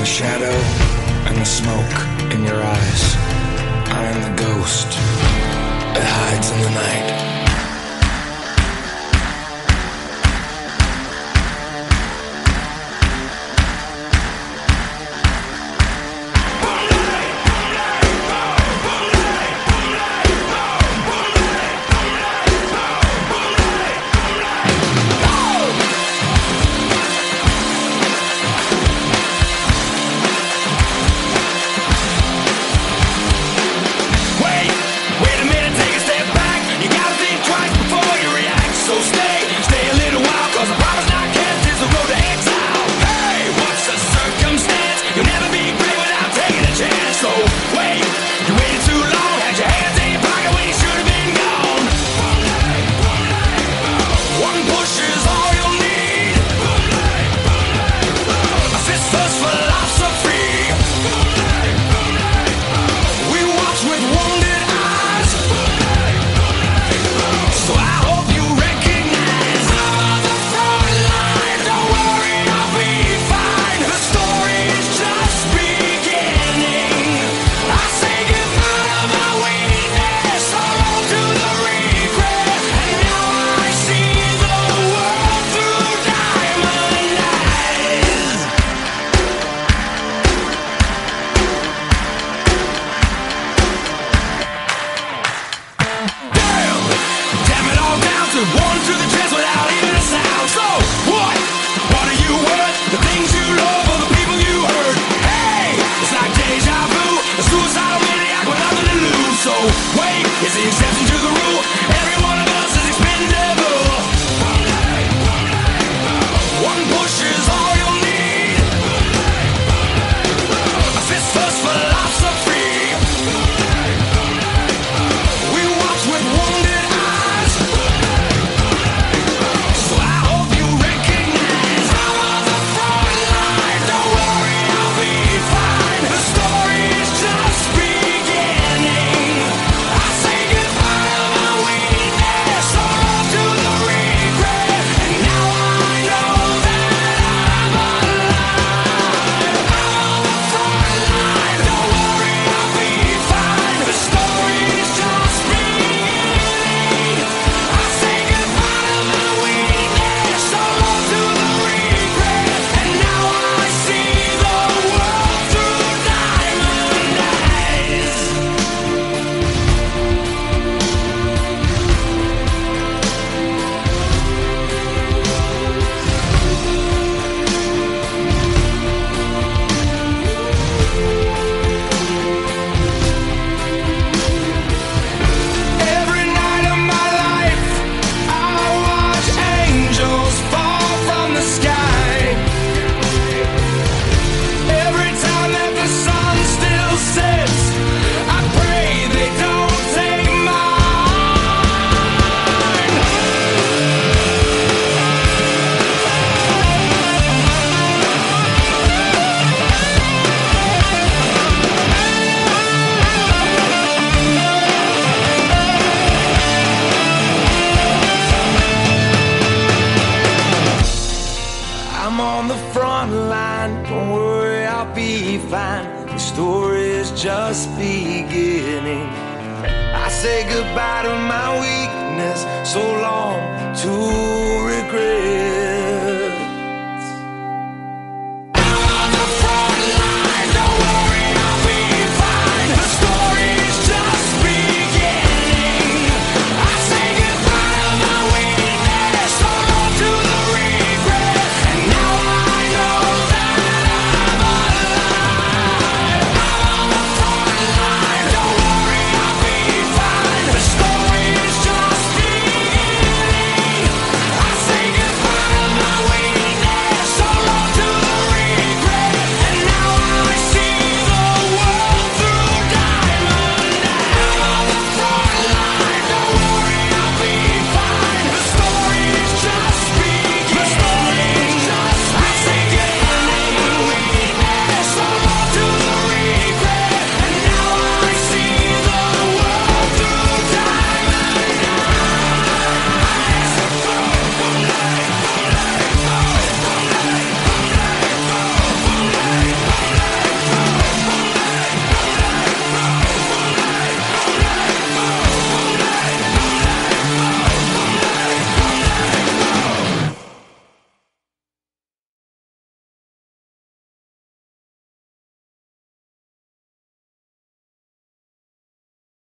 the shadow and the smoke in your eyes. I am the ghost that hides in the night. mind. Don't worry, I'll be fine. The story's just beginning. I say goodbye to my weakness. So long to